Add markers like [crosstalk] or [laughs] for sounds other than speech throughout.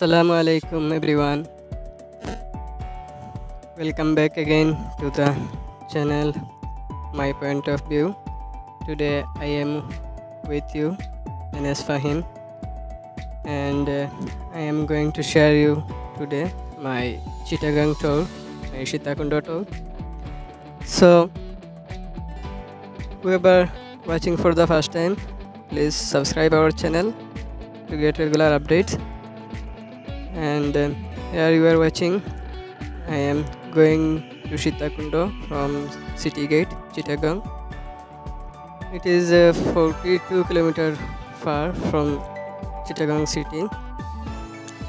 Assalamu alaikum everyone. Welcome back again to the channel My Point of View. Today I am with you Anas Fahim and uh, I am going to share you today my Chittagong tour, my Sitakundo tour. So whoever watching for the first time please subscribe our channel to get regular updates and uh, here you are watching. I am going to Shitakundo from City Gate Chittagong. It is uh, 42 kilometer far from Chittagong city.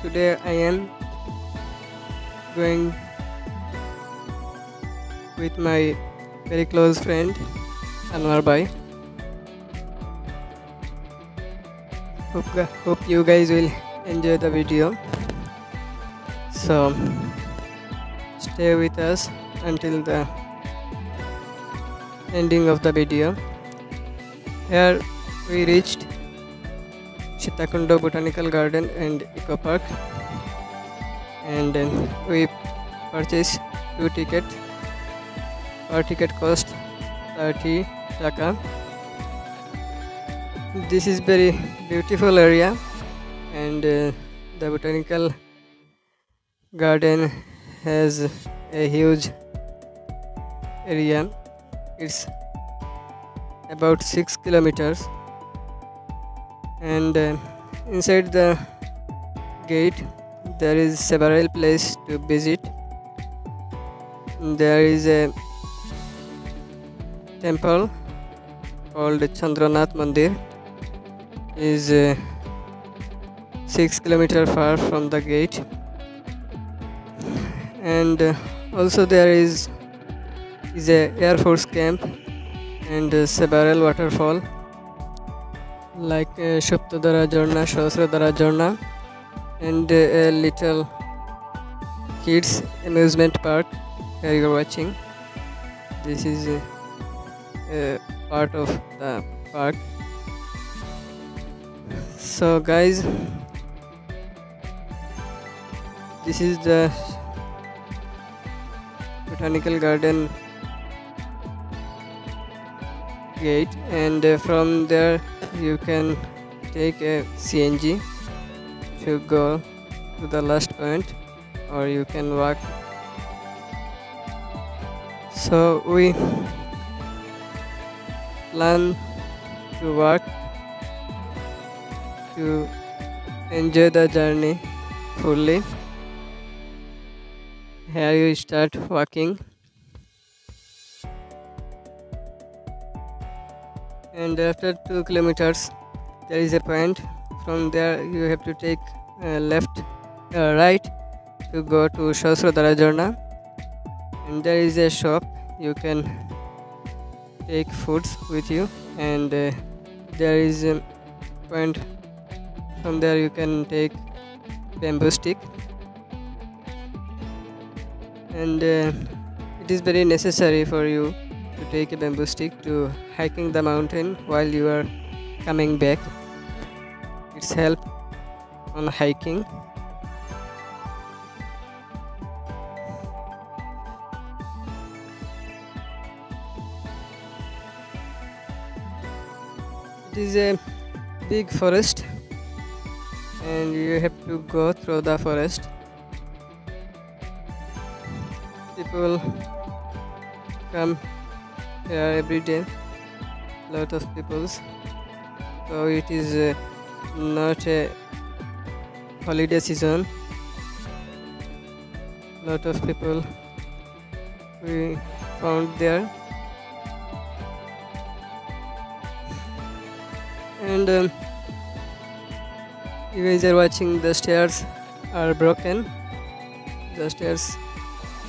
Today I am going with my very close friend Anwar Bhai. Hope, hope you guys will enjoy the video so stay with us until the ending of the video. Here we reached Shitakundo Botanical Garden and Eco Park. And then we purchased two tickets our ticket cost 30 taka. This is very beautiful area and uh, the botanical garden has a huge area. It's about 6 kilometers. And uh, inside the gate there is several place to visit. There is a temple called chandranath mandir. Is uh, 6 kilometer far from the gate and uh, also there is is a air force camp and uh, several waterfall like uh, Shuptadara Jarna, Shasradara Jarna and uh, a little kids amusement park here you are watching. This is uh, a part of the park. So guys this is the botanical garden gate and uh, from there you can take a cng to go to the last point or you can walk. So we plan to walk to enjoy the journey fully here you start walking? And after two kilometers there is a point from there you have to take uh, left uh, right to go to Shasradara and there is a shop you can take foods with you. And uh, there is a point from there you can take bamboo stick and uh, it is very necessary for you to take a bamboo stick to hiking the mountain while you are coming back. It's help on hiking. It is a big forest and you have to go through the forest people come here every day. Lot of peoples. So it is uh, not a holiday season. Lot of people we found there. And um, you guys are watching the stairs are broken. The stairs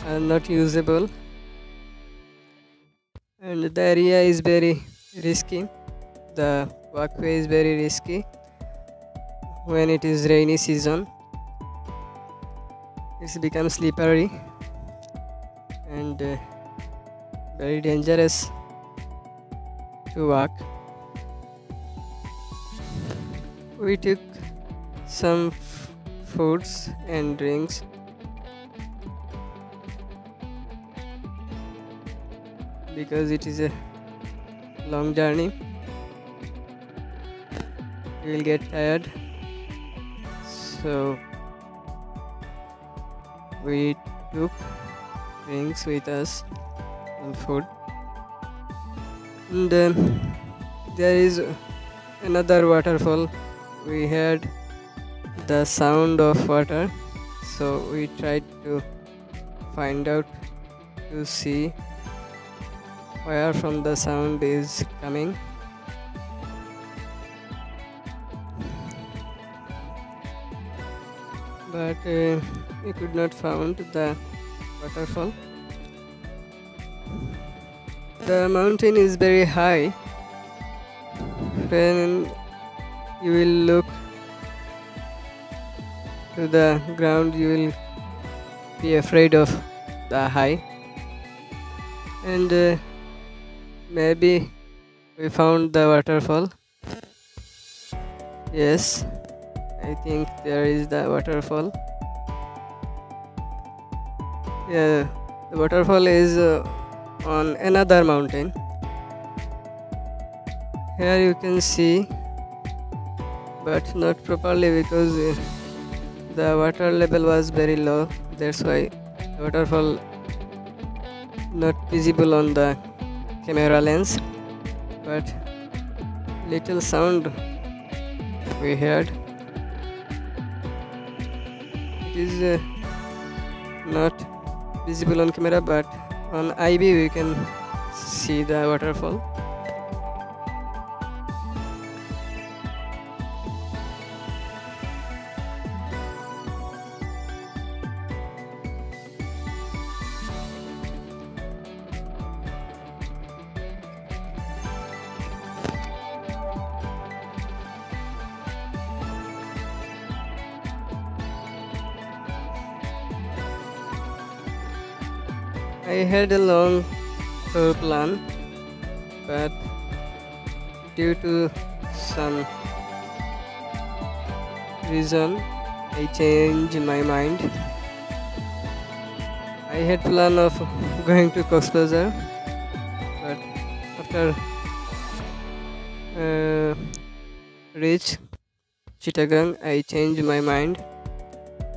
are not usable. And the area is very risky. The walkway is very risky when it is rainy season. It becomes slippery and uh, very dangerous to walk. We took some foods and drinks because it is a long journey. We will get tired. So we took drinks with us and food. And uh, there is another waterfall. We heard the sound of water. So we tried to find out to see where from the sound is coming. But uh, we could not found the waterfall. The mountain is very high. When you will look to the ground you will be afraid of the high. And uh, maybe we found the waterfall. Yes i think there is the waterfall. Yeah the waterfall is uh, on another mountain. Here you can see but not properly because uh, the water level was very low. That's why the waterfall not visible on the camera lens but little sound we heard. It is uh, not visible on camera but on IB we can see the waterfall I had a long tour plan, but due to some reason, I changed my mind. I had plan of going to Cox's Bazar, but after uh, reach Chittagong, I changed my mind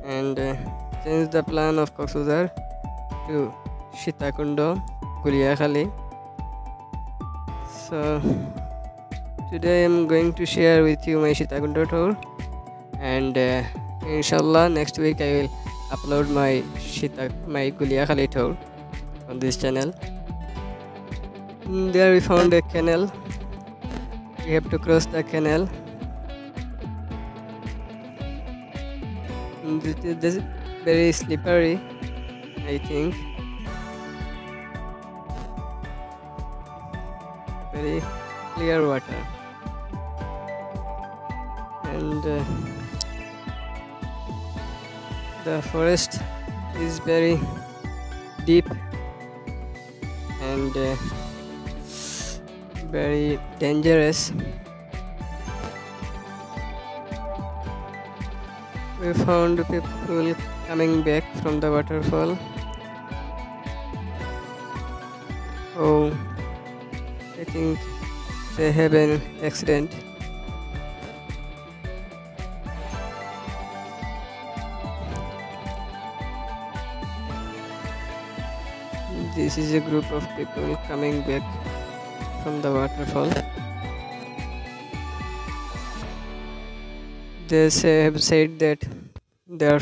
and uh, changed the plan of Cox's Bazar to Sitakundo, Guliakhali. So today I'm going to share with you my Sitakundo tour and uh, inshallah next week I will upload my Shita my Guliakhali tour on this channel. Mm, There we found a canal. We have to cross the canal. Mm, This is very slippery, I think. Very clear water. And uh, the forest is very deep and uh, very dangerous. We found people coming back from the waterfall. Oh think they have an accident. This is a group of people coming back from the waterfall. They say, have said that their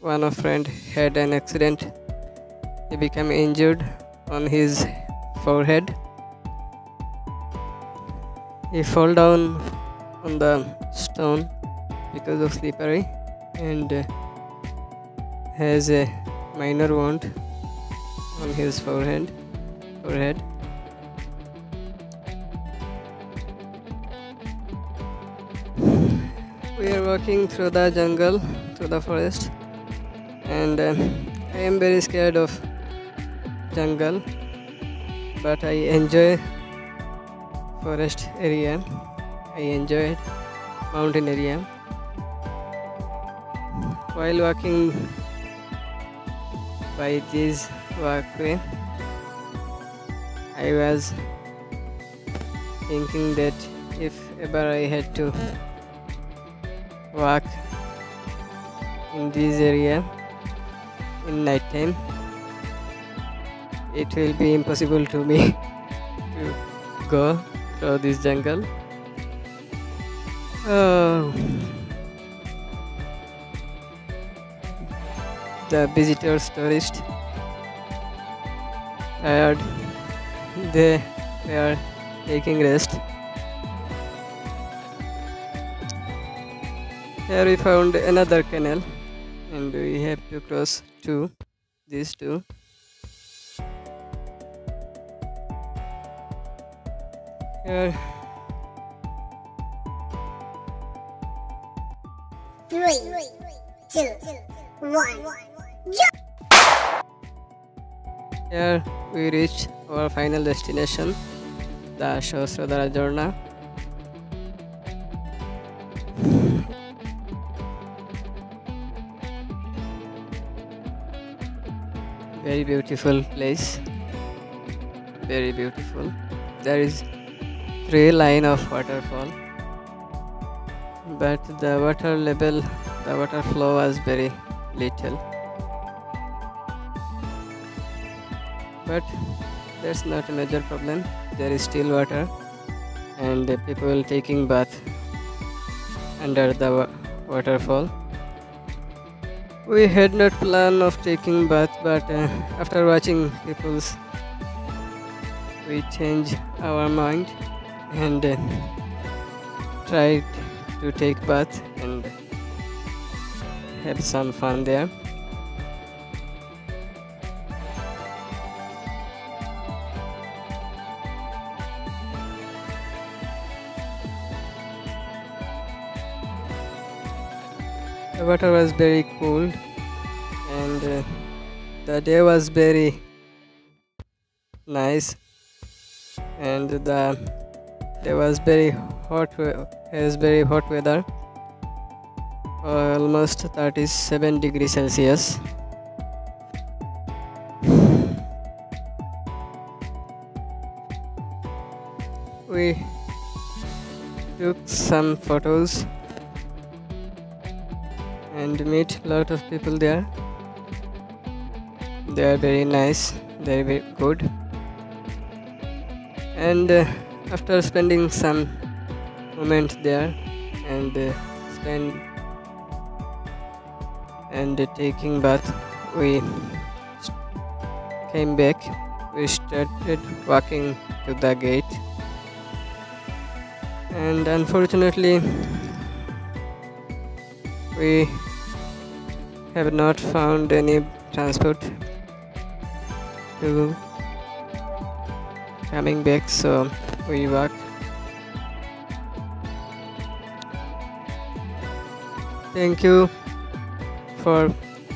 one of friend had an accident. He became injured on his forehead he fell down on the stone because of slippery and uh, has a minor wound on his forehead forehead. We are walking through the jungle through the forest and uh, i am very scared of jungle but i enjoy forest area. I enjoy it mountain area. While walking by this walkway I was thinking that if ever I had to walk in this area in night time it will be impossible to me [laughs] to go through this jungle. Oh the visitors tourists tired. They were taking rest. Here we found another canal and we have to cross two these two here Three, two, one. here we reached our final destination the Shosrodara Jorna very beautiful place very beautiful there is three line of waterfall. But the water level the water flow was very little. But that's not a major problem. There is still water and the people taking bath under the wa- waterfall. We had not plan of taking bath but uh, after watching people's we changed our mind and uh, tried to take bath and have some fun there. The water was very cold and uh, the day was very nice and the there was very hot we- has very hot weather. Almost 37 degrees celsius. We took some photos and meet a lot of people there. They are very nice they are very good. And uh, after spending some moments there and uh, spend and uh, taking bath we came back. We started walking to the gate. And unfortunately we have not found any transport to coming back so we walk thank you for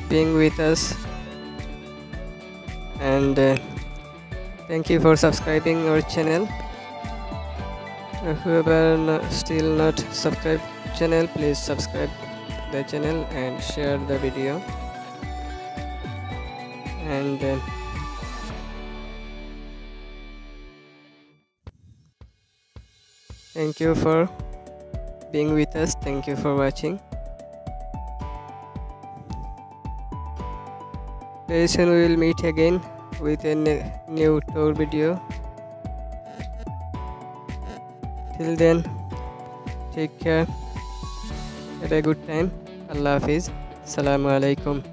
being with us. And uh, thank you for subscribing our channel. Uh, whoever no- still not subscribe channel please subscribe the channel and share the video. And uh, thank you for being with us. Thank you for watching. Very soon we will meet again with a new tour video. Till then take care. Have a good time. Allah hafiz. Assalamu alaikum